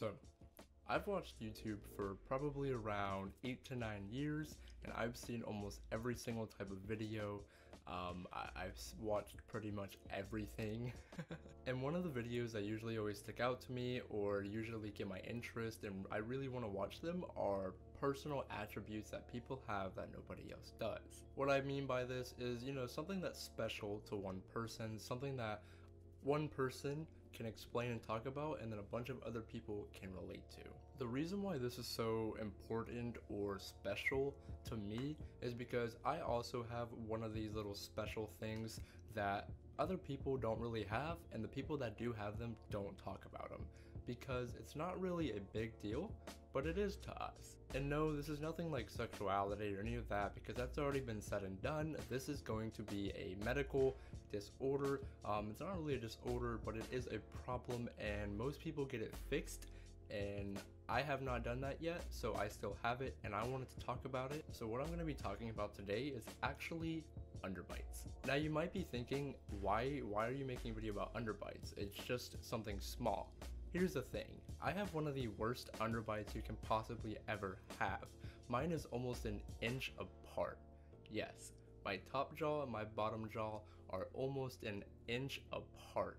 So, I've watched YouTube for probably around 8 to 9 years, and I've seen almost every single type of video. Um, I- have watched pretty much everything. and one of the videos that usually always stick out to me or usually get my interest and I really want to watch them are personal attributes that people have that nobody else does. What I mean by this is, you know, something that's special to one person, something that one person can explain and talk about and then a bunch of other people can relate to. The reason why this is so important or special to me is because I also have one of these little special things that other people don't really have and the people that do have them don't talk about them because it's not really a big deal, but it is to us. And no, this is nothing like sexuality or any of that because that's already been said and done. This is going to be a medical disorder. Um, it's not really a disorder, but it is a problem, and most people get it fixed. And I have not done that yet, so I still have it, and I wanted to talk about it. So, what I'm going to be talking about today is actually underbites. Now, you might be thinking, why, why are you making a video about underbites? It's just something small. Here's the thing, I have one of the worst underbites you can possibly ever have. Mine is almost an inch apart. Yes, my top jaw and my bottom jaw are almost an inch apart.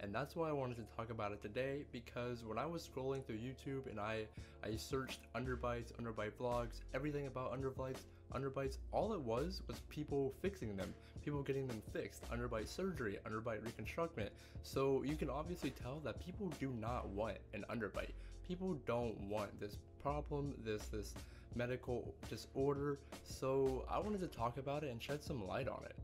And that's why I wanted to talk about it today because when I was scrolling through YouTube and I, I searched underbites, underbite vlogs, everything about underbites, underbites, all it was was people fixing them, people getting them fixed, underbite surgery, underbite reconstruction. So you can obviously tell that people do not want an underbite. People don't want this problem, this this medical disorder. So I wanted to talk about it and shed some light on it.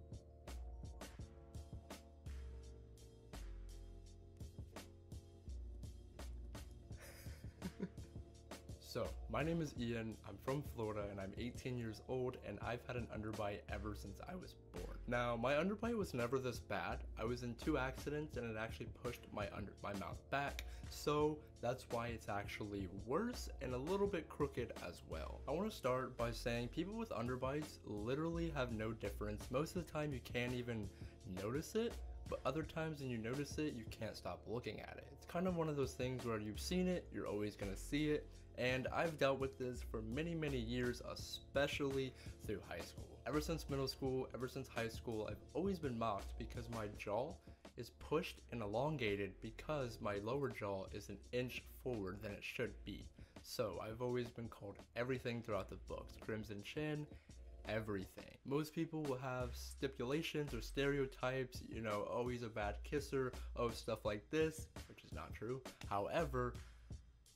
So, my name is Ian, I'm from Florida, and I'm 18 years old, and I've had an underbite ever since I was born. Now, my underbite was never this bad. I was in two accidents, and it actually pushed my under my mouth back, so that's why it's actually worse and a little bit crooked as well. I want to start by saying people with underbites literally have no difference. Most of the time, you can't even notice it, but other times when you notice it, you can't stop looking at it. It's kind of one of those things where you've seen it, you're always gonna see it, and I've dealt with this for many, many years, especially through high school. Ever since middle school, ever since high school, I've always been mocked because my jaw is pushed and elongated because my lower jaw is an inch forward than it should be. So I've always been called everything throughout the books, Crimson Chin, everything. Most people will have stipulations or stereotypes, you know, always a bad kisser, oh, stuff like this, which is not true. However,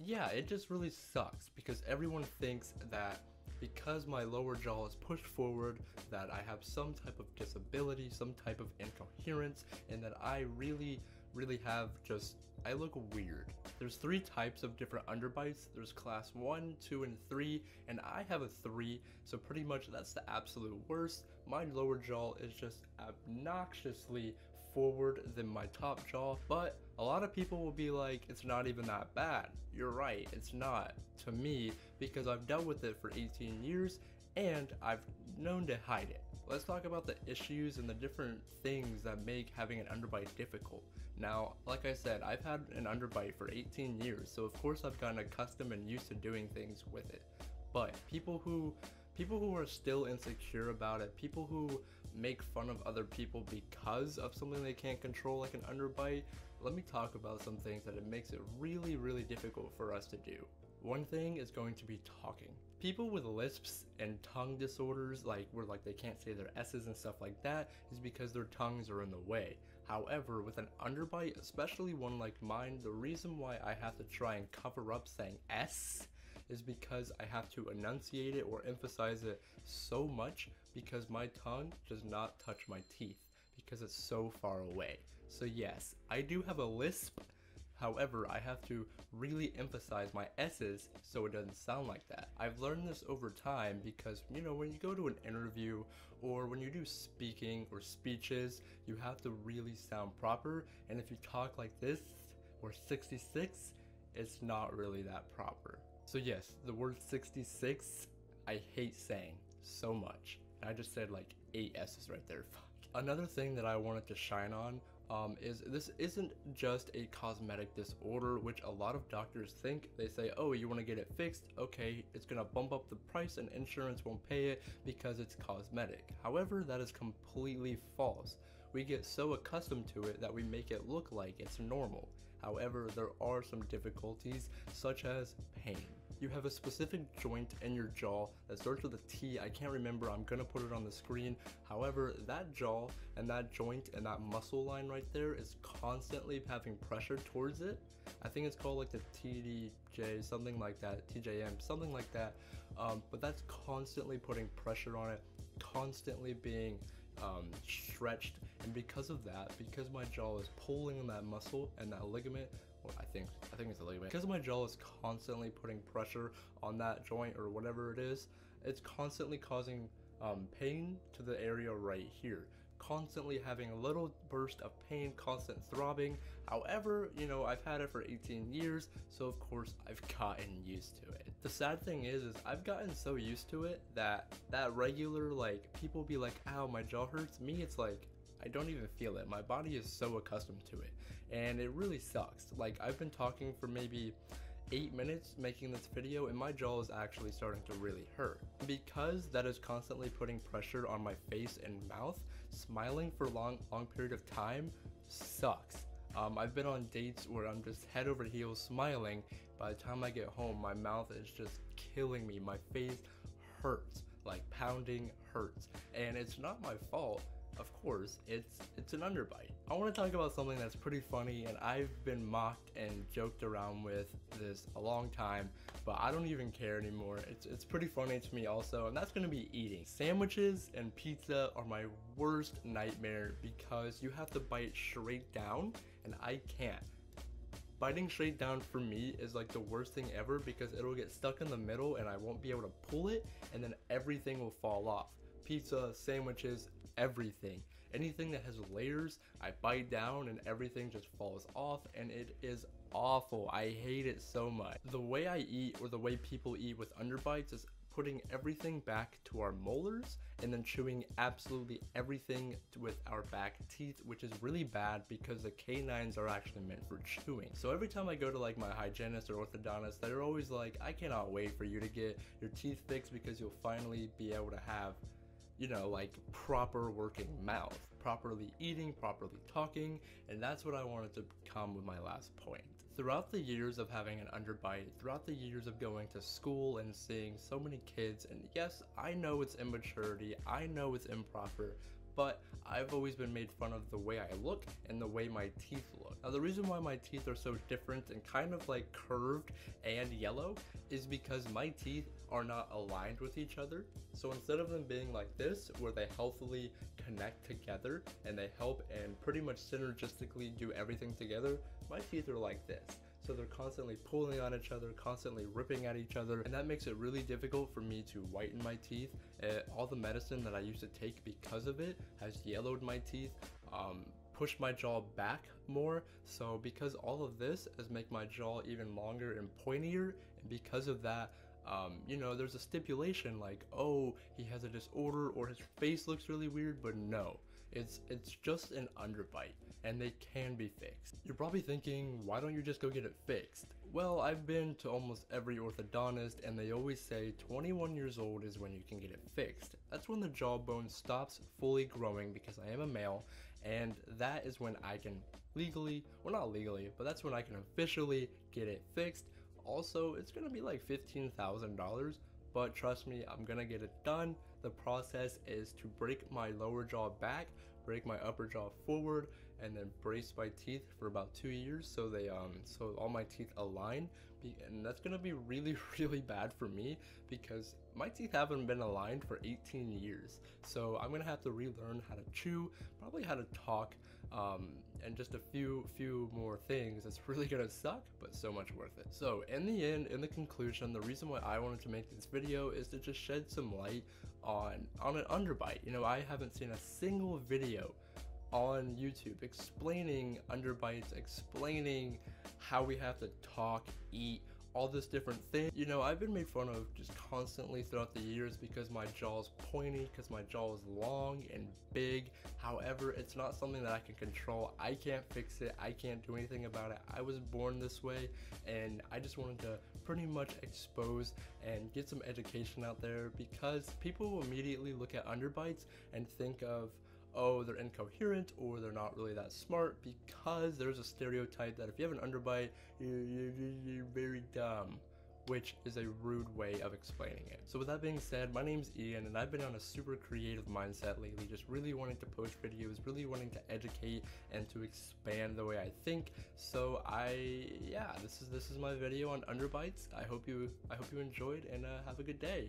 yeah, it just really sucks because everyone thinks that because my lower jaw is pushed forward that I have some type of disability, some type of incoherence, and that I really, really have just, I look weird. There's three types of different underbites. There's class one, two, and three, and I have a three, so pretty much that's the absolute worst. My lower jaw is just obnoxiously forward than my top jaw, but a lot of people will be like, it's not even that bad. You're right, it's not to me because I've dealt with it for 18 years and I've known to hide it. Let's talk about the issues and the different things that make having an underbite difficult. Now, like I said, I've had an underbite for 18 years, so of course I've gotten accustomed and used to doing things with it. But people who people who are still insecure about it, people who make fun of other people because of something they can't control like an underbite, let me talk about some things that it makes it really really difficult for us to do. One thing is going to be talking. People with lisps and tongue disorders, like where like they can't say their S's and stuff like that, is because their tongues are in the way. However, with an underbite, especially one like mine, the reason why I have to try and cover up saying S is because I have to enunciate it or emphasize it so much because my tongue does not touch my teeth because it's so far away. So yes, I do have a lisp, however, I have to really emphasize my S's so it doesn't sound like that. I've learned this over time because, you know, when you go to an interview or when you do speaking or speeches, you have to really sound proper, and if you talk like this or 66, it's not really that proper. So yes, the word 66, I hate saying so much. I just said like eight S's right there. Fuck. Another thing that I wanted to shine on um, is this isn't just a cosmetic disorder, which a lot of doctors think. They say, oh, you want to get it fixed? Okay, it's going to bump up the price and insurance won't pay it because it's cosmetic. However, that is completely false. We get so accustomed to it that we make it look like it's normal. However, there are some difficulties such as pain you have a specific joint in your jaw that starts with a T. I can't remember, I'm gonna put it on the screen. However, that jaw and that joint and that muscle line right there is constantly having pressure towards it. I think it's called like the TDJ, something like that, TJM, something like that. Um, but that's constantly putting pressure on it, constantly being um, stretched. And because of that, because my jaw is pulling on that muscle and that ligament, well, I think I think it's a ligament. Because my jaw is constantly putting pressure on that joint or whatever it is, it's constantly causing um, pain to the area right here. Constantly having a little burst of pain, constant throbbing. However, you know, I've had it for 18 years, so of course I've gotten used to it. The sad thing is, is I've gotten so used to it that that regular, like, people be like, ow, my jaw hurts. Me, it's like, I don't even feel it. My body is so accustomed to it. And it really sucks. Like, I've been talking for maybe eight minutes making this video and my jaw is actually starting to really hurt. Because that is constantly putting pressure on my face and mouth, smiling for a long, long period of time sucks. Um, I've been on dates where I'm just head over heels smiling. By the time I get home, my mouth is just killing me. My face hurts, like pounding hurts. And it's not my fault of course, it's it's an underbite. I want to talk about something that's pretty funny and I've been mocked and joked around with this a long time, but I don't even care anymore. It's, it's pretty funny to me also, and that's going to be eating. Sandwiches and pizza are my worst nightmare because you have to bite straight down and I can't. Biting straight down for me is like the worst thing ever because it'll get stuck in the middle and I won't be able to pull it and then everything will fall off. Pizza, sandwiches, everything. Anything that has layers, I bite down and everything just falls off and it is awful. I hate it so much. The way I eat or the way people eat with underbites is putting everything back to our molars and then chewing absolutely everything with our back teeth, which is really bad because the canines are actually meant for chewing. So every time I go to like my hygienist or orthodontist, they're always like, I cannot wait for you to get your teeth fixed because you'll finally be able to have you know, like proper working mouth, properly eating, properly talking, and that's what I wanted to come with my last point. Throughout the years of having an underbite, throughout the years of going to school and seeing so many kids, and yes, I know it's immaturity, I know it's improper, but I've always been made fun of the way I look and the way my teeth look. Now the reason why my teeth are so different and kind of like curved and yellow is because my teeth are not aligned with each other. So instead of them being like this, where they healthily connect together and they help and pretty much synergistically do everything together, my teeth are like this. So they're constantly pulling on each other, constantly ripping at each other, and that makes it really difficult for me to whiten my teeth. Uh, all the medicine that I used to take because of it has yellowed my teeth, um, pushed my jaw back more. So because all of this has make my jaw even longer and pointier, and because of that, um, you know, there's a stipulation like, oh, he has a disorder or his face looks really weird, but no, it's it's just an underbite and they can be fixed. You're probably thinking, why don't you just go get it fixed? Well, I've been to almost every orthodontist and they always say 21 years old is when you can get it fixed. That's when the jawbone stops fully growing because I am a male and that is when I can legally, well not legally, but that's when I can officially get it fixed. Also, it's gonna be like $15,000, but trust me, I'm gonna get it done. The process is to break my lower jaw back, break my upper jaw forward, and then brace my teeth for about two years so they um so all my teeth align. And that's gonna be really really bad for me because my teeth haven't been aligned for 18 years. So i'm gonna have to relearn how to chew probably how to talk um, and just a few few more things it's really gonna suck but so much worth it. So in the end in the conclusion the reason why i wanted to make this video is to just shed some light on on an underbite. You know i haven't seen a single video on YouTube explaining underbites, explaining how we have to talk, eat, all this different thing. You know, I've been made fun of just constantly throughout the years because my jaw is pointy, because my jaw is long and big. However, it's not something that I can control. I can't fix it. I can't do anything about it. I was born this way and I just wanted to pretty much expose and get some education out there because people immediately look at underbites and think of oh, they're incoherent or they're not really that smart because there's a stereotype that if you have an underbite, you're, very dumb which is a rude way of explaining it. So with that being said, my name's Ian and I've been on a super creative mindset lately, just really wanting to post videos, really wanting to educate and to expand the way I think. So I, yeah, this is this is my video on underbites. I hope you I hope you enjoyed and uh, have a good day.